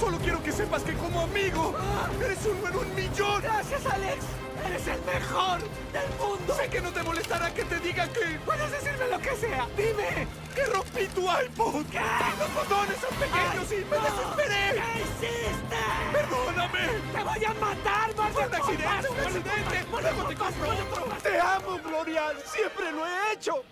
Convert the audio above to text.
Solo quiero que sepas que como amigo eres uno en un millón. Gracias, Alex. Eres el mejor del mundo. Sé que no te molestará que te diga que Puedes decirme lo que sea. Dime. que rompí tu iPod. ¿Qué? Los botones son pequeños Ay, y me no. desesperé. ¿Qué hiciste? Perdóname. ¡Te voy a matar, Fue un accidente, un accidente. Luego te compro otro. Te amo, Gloria. Siempre lo he hecho.